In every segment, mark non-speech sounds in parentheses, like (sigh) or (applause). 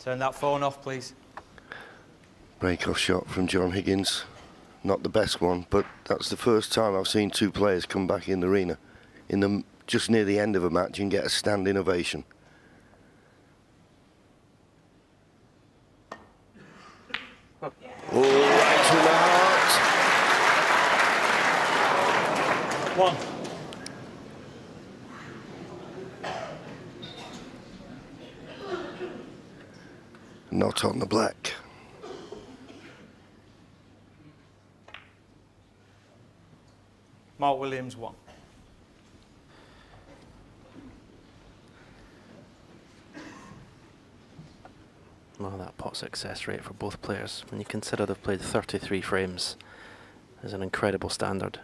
Turn that phone off, please. Break-off shot from John Higgins. Not the best one, but that's the first time I've seen two players come back in the arena in the just near the end of a match and get a standing ovation. Oh, right to the heart. One. Not on the black. Mark Williams, one. Well, that pot success rate for both players, when you consider they've played 33 frames, is an incredible standard.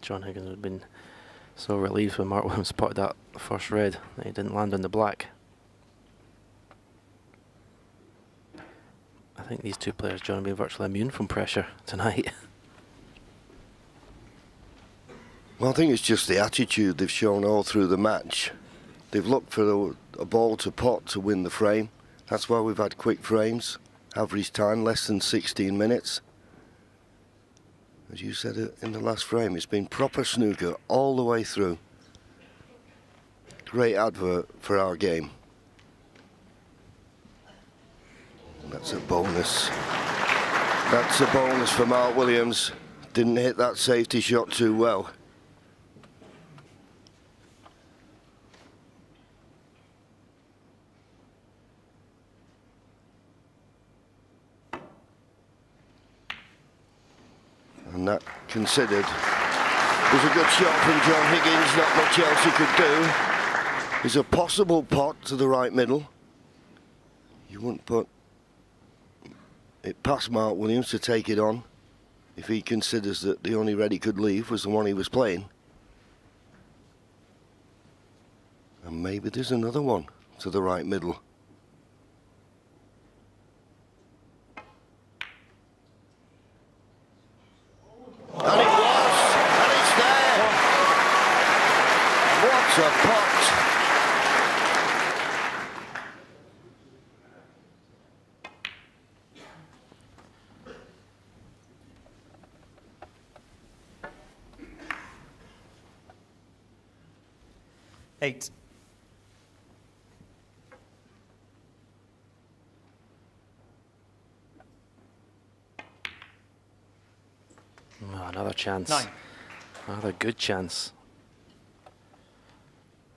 John Higgins had been so relieved when Mark Williams (laughs) spotted that first red that he didn't land on the black. I think these two players, John, have been virtually immune from pressure tonight. (laughs) Well, I think it's just the attitude they've shown all through the match. They've looked for a, a, ball to pot to win the frame. That's why we've had quick frames. Average time less than 16 minutes. As you said uh, in the last frame, it's been proper snooker all the way through. Great advert for our game. That's a bonus. That's a bonus for Mark Williams. Didn't hit that safety shot too well. and that considered was a good shot from John Higgins, not much else he could do. There's a possible pot to the right middle. You wouldn't put it passed Mark Williams to take it on if he considers that the only red he could leave was the one he was playing. And maybe there's another one to the right middle. 8. Oh, another chance. Nine. Another good chance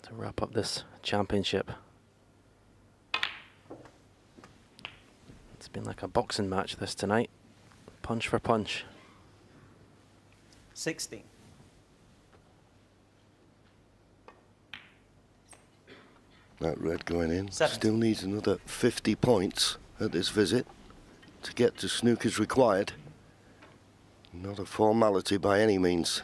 to wrap up this championship. It's been like a boxing match this tonight. Punch for punch. 16. That red going in. Seven. Still needs another 50 points at this visit to get to snooker's required. Not a formality by any means.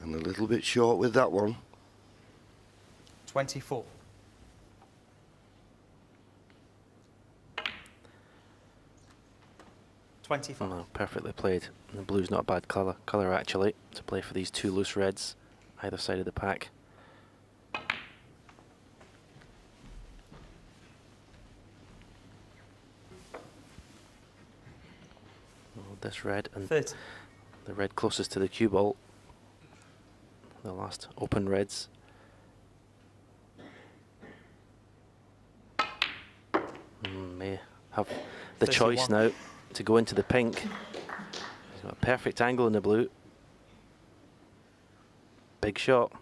And a little bit short with that one. 24. Twenty-five. Oh, perfectly played. And the blue's not a bad colour, colour actually, to play for these two loose reds, either side of the pack. Oh, this red and 30. the red closest to the cue ball. The last open reds. Mm, may have the choice now to go into the pink. He's got a perfect angle in the blue. Big shot.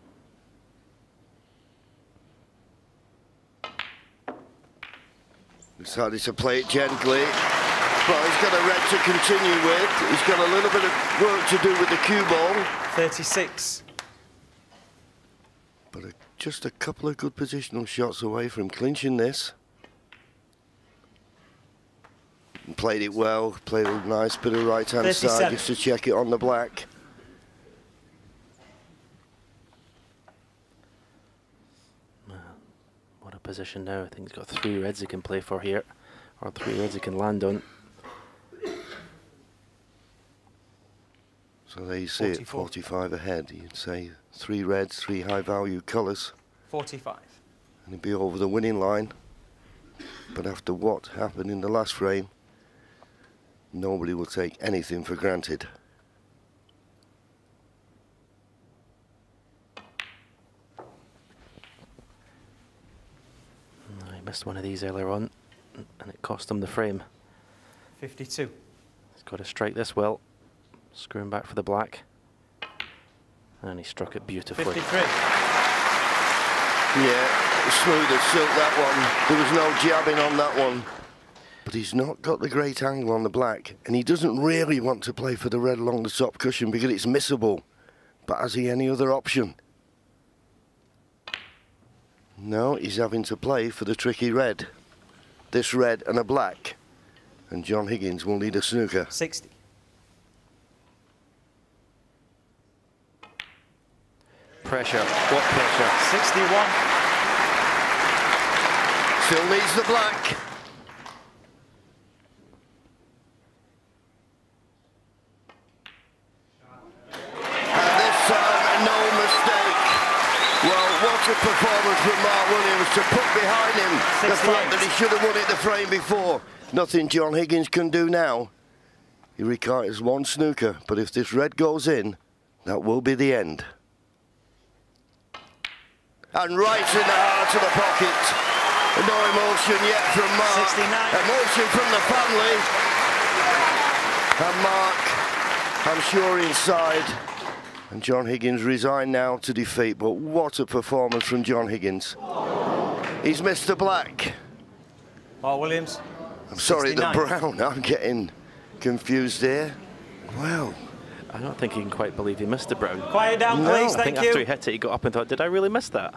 Decided to play it gently. But he's got a red to continue with. He's got a little bit of work to do with the cue ball. 36. But a, just a couple of good positional shots away from clinching this. Played it well, played a nice bit of right hand side just to check it on the black. What a position now. I think he's got three reds he can play for here. or three reds he can land on. So there you see it, 45 ahead. You'd say three reds, three high value colours, 45. and he'd be over the winning line. But after what happened in the last frame, nobody will take anything for granted. I missed one of these earlier on, and it cost him the frame. 52. He's got to strike this well. Screwing back for the black. And he struck it beautifully. 53. Yeah, smooth as silk that one. There was no jabbing on that one. But he's not got the great angle on the black, and he doesn't really want to play for the red along the top cushion because it's missable. But has he any other option? No, he's having to play for the tricky red. This red and a black. And John Higgins will need a snooker. 60. Pressure. What pressure? 61. Still needs the black. And this time, no mistake. Well, what a performance from Mark Williams to put behind him the fact that he should have won it the frame before. Nothing John Higgins can do now. He requires one snooker, but if this red goes in, that will be the end. And right in the heart of the pocket. No emotion yet from Mark. 69. Emotion from the family. And Mark, I'm sure inside. And John Higgins resigned now to defeat. But what a performance from John Higgins. He's Mr. Black. Mark Williams. I'm sorry, the brown. I'm getting confused there. Well, I don't think he can quite believe he missed the brown. Quiet down, No. please. I Thank think after he hit it, he got up and thought, did I really miss that?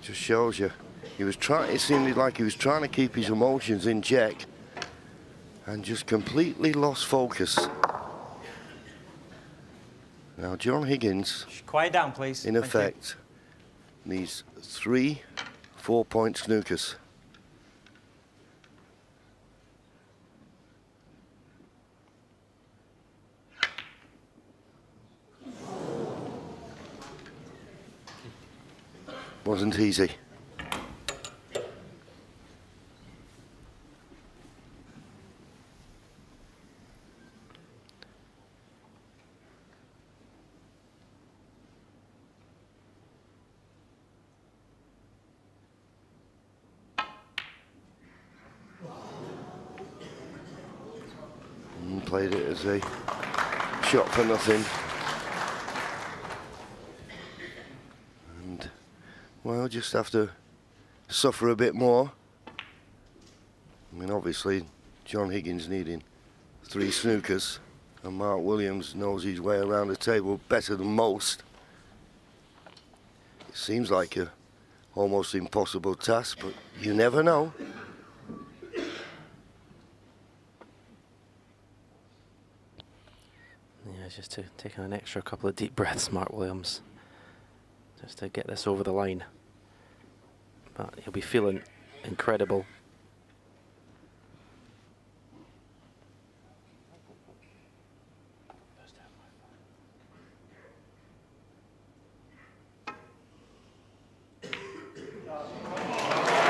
just shows you. He was trying. It seemed like he was trying to keep his emotions in check, and just completely lost focus. Now John Higgins, Shh, Quiet down, please. in Thank you. effect, needs three four-point snookers. Wasn't easy. And a shot for nothing. And, well, just have to suffer a bit more. I mean, obviously, John Higgins needing three snookers, and Mark Williams knows his way around the table better than most. It seems like a almost impossible task, but you never know. Yeah, just to taking an extra couple of deep breaths, Mark Williams, just to get this over the line. But he'll be feeling incredible.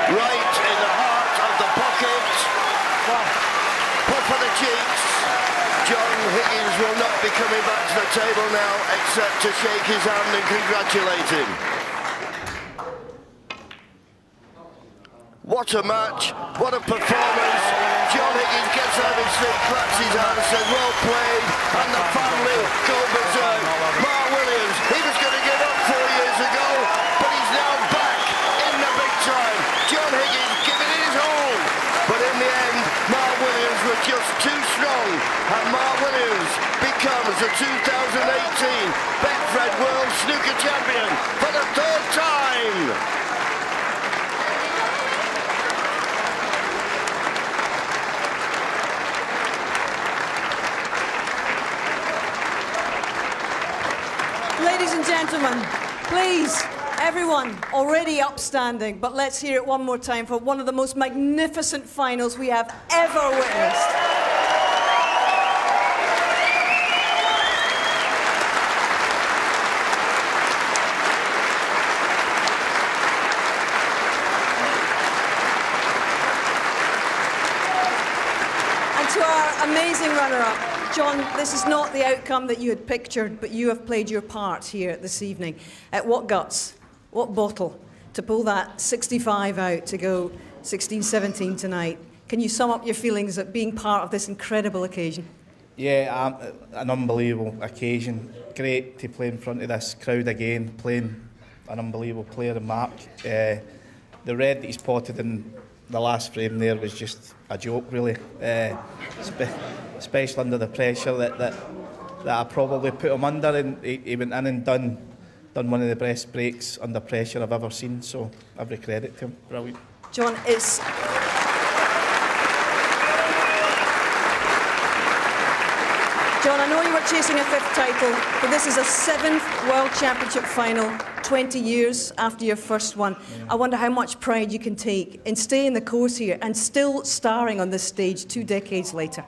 Right in the heart of the pocket. One. Puff of the cheeks. John Higgins will not be coming back to the table now except to shake his hand and congratulate him. What a match, what a performance. John Higgins gets out of his seat, claps his hands, says well played, and the family go berserk. Mark Williams, he was going to give up four years ago, but he's now back in the big time. John Higgins giving it his all. But in the end, Mark Williams was just too strong, and Mark Williams becomes the 2018 Betfred World Snooker Champion for the third time. Ladies and gentlemen, please, Everyone already upstanding, but let's hear it one more time for one of the most magnificent finals we have ever witnessed. And to our amazing runner up, John, this is not the outcome that you had pictured, but you have played your part here this evening. At what guts, what bottle to pull that 65 out to go 16 17 tonight. Can you sum up your feelings at being part of this incredible occasion? Yeah, um, an unbelievable occasion. Great to play in front of this crowd again, playing an unbelievable player in Mark. Uh, the red that he spotted in the last frame there was just a joke, really. Uh, spe especially under the pressure that, that that I probably put him under, and he, he went in and done done one of the best breaks under pressure I've ever seen. So every credit to him. Brilliant. John, it's John, I know you were chasing a fifth title, but this is a seventh World Championship final 20 years after your first one. I wonder how much pride you can take in staying the course here and still starring on this stage two decades later.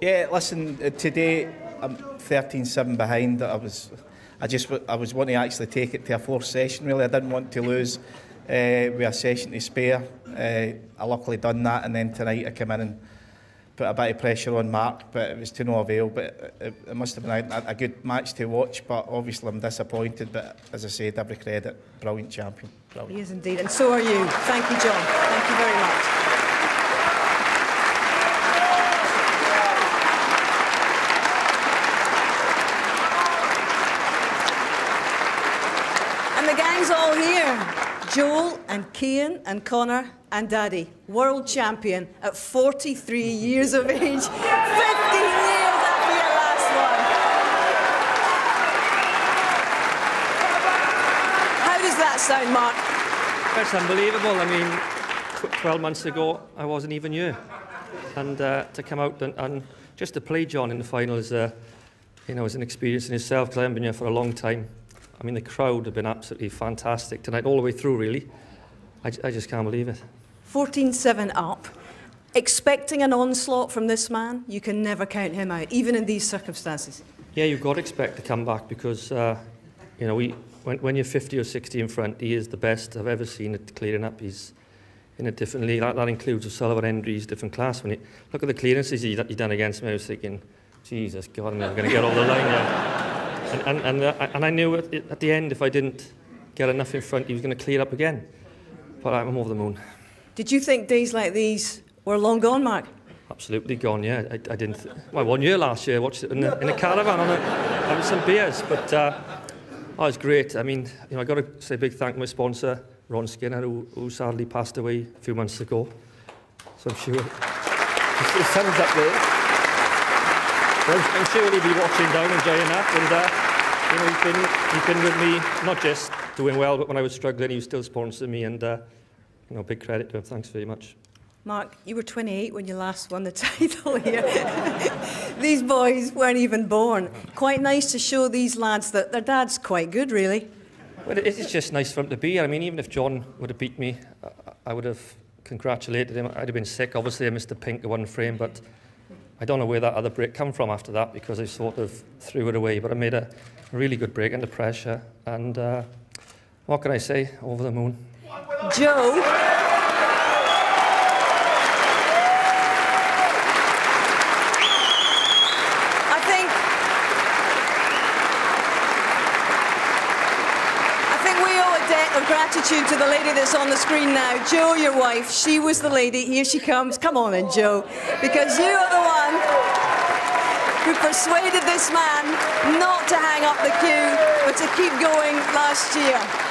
Yeah, listen, uh, today I'm 13-7 behind. I was, I just, I was wanting to actually take it to a fourth session. Really, I didn't want to lose uh, with a session to spare. Uh, I luckily done that, and then tonight I came in and put a bit of pressure on Mark, but it was to no avail. But it, it must have been a, a good match to watch. But obviously I'm disappointed. But as I said, every credit, brilliant champion. Brilliant. He is indeed, and so are you. Thank you, John. Thank you very much. And the gang's all here. Joel and Kian and Connor and Daddy, world champion at 43 years of age. 15 years after your last one. How does that sound, Mark? That's unbelievable. I mean, 12 months ago, I wasn't even here. And uh, to come out and, and just to play John in the final is, uh, you know, is an experience in itself because I haven't been here for a long time. I mean, the crowd have been absolutely fantastic tonight, all the way through, really. I, I just can't believe it. 14 7 up. Expecting an onslaught from this man, you can never count him out, even in these circumstances. Yeah, you've got to expect to come back because, uh, you know, we, when, when you're 50 or 60 in front, he is the best I've ever seen at clearing up. He's in a different league. That, that includes O'Sullivan, Hendry's different class. When you look at the clearances he, he done against me, I was thinking, Jesus God, I'm never going to get all the line now. And, and, and, uh, and I knew at, at the end, if I didn't get enough in front, he was going to clear up again. But I'm over the moon. Did you think days like these were long gone, Mark? Absolutely gone, yeah. I, I didn't. Well, one year last year, I watched it in a, in a caravan on a, having some beers, but uh, oh, it was great. I mean, you know, I got to say a big thank to my sponsor, Ron Skinner, who, who sadly passed away a few months ago. So I'm sure his son's up there. I'm sure he'll be watching down, enjoying that. And uh, you know, he's been he's been with me, not just doing well, but when I was struggling, he was still sponsoring me, and uh, you know, big credit to him. Thanks very much. Mark, you were 28 when you last won the (laughs) title here. (laughs) these boys weren't even born. Quite nice to show these lads that their dad's quite good, really. Well, it's just nice for him to be here. I mean, even if John would have beat me, I- I would have congratulated him. I'd have been sick. Obviously, I missed the pink one frame, but I don't know where that other break come from after that because I sort of threw it away. But I made a really good break under pressure, and uh, what can I say? Over the moon. Jo. I think. I think we owe a debt of gratitude to the lady that's on the screen now. Jo, your wife, she was the lady. Here she comes. Come on in, Jo. Because you are the one who persuaded this man not to hang up the cue, but to keep going last year.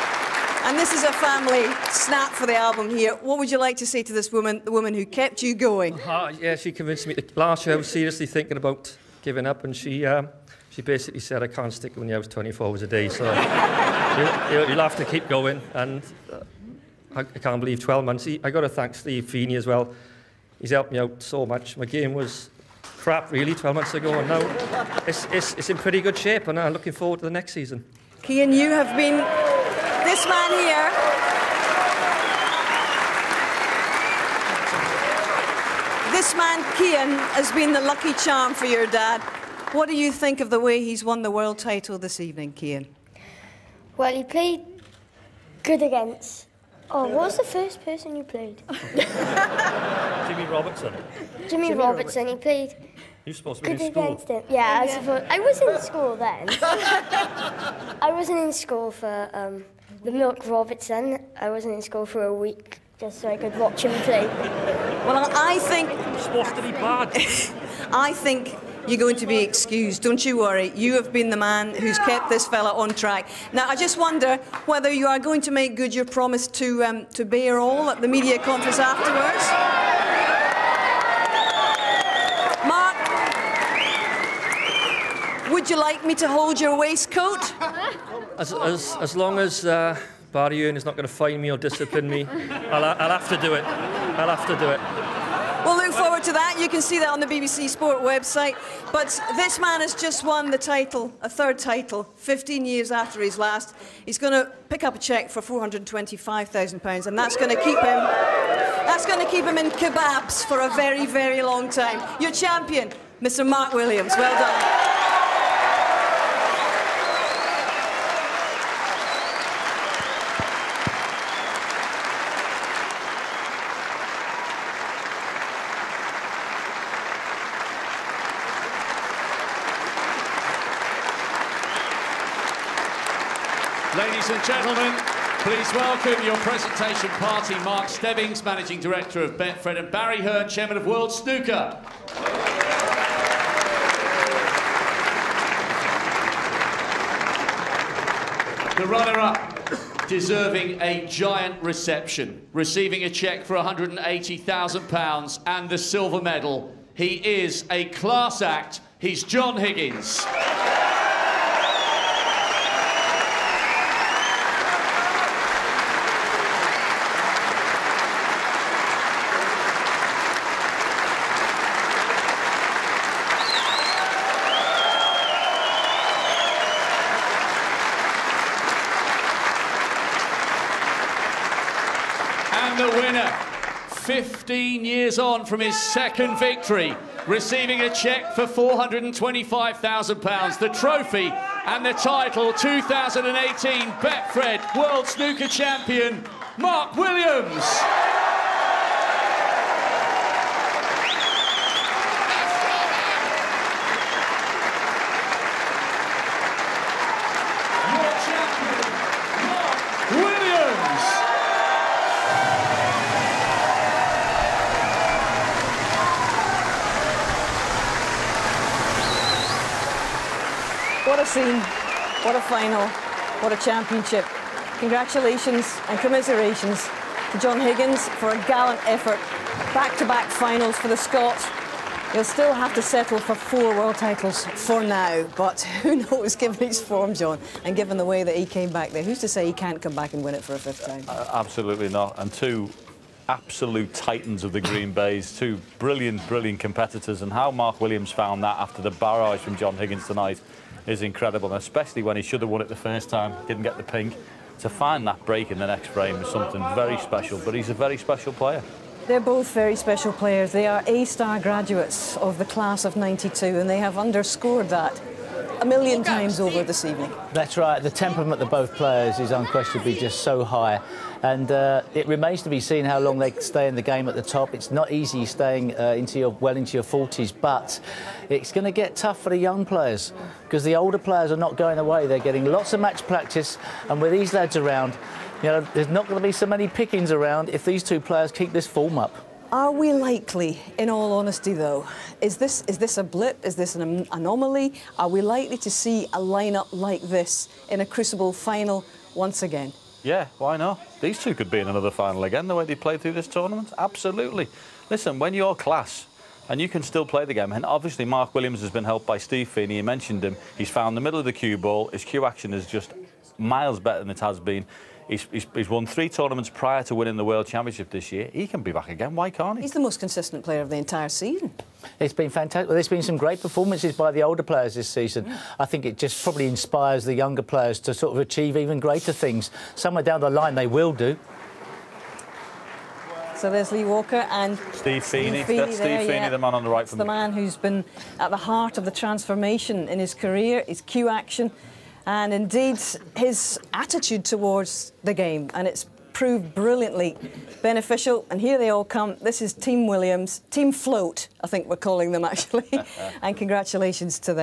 And this is a family snap for the album here. What would you like to say to this woman, the woman who kept you going? Ah, yeah, she convinced me. Last year, I was seriously thinking about giving up, and she um, she basically said, "I can't stick when you have 24 hours a day, so (laughs) you, you'll have to keep going." And uh, I, I can't believe 12 months. He, I got to thank Steve Feeney as well. He's helped me out so much. My game was crap, really, 12 months ago, and now it's, it's, it's in pretty good shape, and I'm looking forward to the next season. Kian, you have been this man here. This man, Kian, has been the lucky charm for your dad. What do you think of the way he's won the world title this evening, Kian? Well, he played good against. Oh, what was the first person you played? (laughs) Jimmy Robertson. Jimmy, Robertson. He played You're supposed to be good in school. against him. Yeah, I suppose. I wasn't in school then. (laughs) I wasn't in school for um, the Milk Robertson. I wasn't in school for a week just so I could watch him play. Well, I think You're supposed to be bad. I think you're going to be excused. Don't you worry. You have been the man who's kept this fella on track. Now, I just wonder whether you are going to make good your promise to um, to Bare All at the media conference afterwards. Mark, would you like me to hold your waistcoat? As, as, as long as uh, Barry Hearn is not going to fine me or discipline me, (laughs) I'll, I'll have to do it. I'll have to do it. We'll look forward to that. You can see that on the BBC Sport website. But this man has just won the title, a third title, 15 years after his last. He's going to pick up a cheque for 425,000 pounds, and that's going to keep him. That's going to keep him in kebabs for a very, very long time. Your champion, Mr. Mark Williams. Well done. Ladies and gentlemen, please welcome your presentation party, Mark Stebbings, Managing Director of Betfred, and Barry Hearn, Chairman of World Snooker. The runner-up deserving a giant reception, receiving a cheque for £180,000 and the silver medal. He is a class act. He's John Higgins. And the winner, 15 years on from his second victory, receiving a cheque for £425,000, the trophy and the title 2018 Betfred World Snooker Champion, Mark Williams. Your champion, Mark Williams. What a scene. What a final. What a championship. Congratulations and commiserations to John Higgins for a gallant effort. Back to back finals for the Scots. He'll still have to settle for four world titles for now, but (laughs) who knows given his form, John, and given the way that he came back there. Who's to say he can't come back and win it for a fifth time? Uh, absolutely not. And two absolute titans of the Green Baize, two brilliant, brilliant competitors. And how Mark Williams found that after the barrage from John Higgins tonight is incredible. And especially when he should have won it the first time, didn't get the pink. To find that break in the next frame is something very special. But he's a very special player. They're both very special players. They are A-star graduates of the class of 92, and they have underscored that a million times over this evening. That's right. The temperament of both players is unquestionably just so high. And uh, it remains to be seen how long they stay in the game at the top. It's not easy staying uh, into your, well into your 40s, but it's going to get tough for the young players because the older players are not going away. They're getting lots of match practice, and with these lads around, you know, there's not going to be so many pickings around if these two players keep this form up. Are we likely, in all honesty, though, is this is this a blip? Is this an an- anomaly? Are we likely to see a lineup like this in a Crucible final once again? Yeah, why not? These two could be in another final again, the way they played through this tournament. Absolutely. Listen, when you're class and you can still play the game, and obviously Mark Williams has been helped by Steve Feeney, you mentioned him, he's found the middle of the cue ball, his cue action is just miles better than it has been. He's, he's, he's won three tournaments prior to winning the World Championship this year. He can be back again. Why can't he? He's the most consistent player of the entire season. It's been fantastic. Well, there's been some great performances by the older players this season. I think it just probably inspires the younger players to sort of achieve even greater things. Somewhere down the line, they will do. So there's Lee Walker and Steve Feeney. Feeney That's Steve there, Feeney, yeah. the man on the right It's from the man who's been at the heart of the transformation in his career, his cue action, and indeed his attitude towards the game. And it's proved brilliantly beneficial. And here they all come. This is Team Williams, Team Float, I think we're calling them actually. (laughs) and congratulations to them.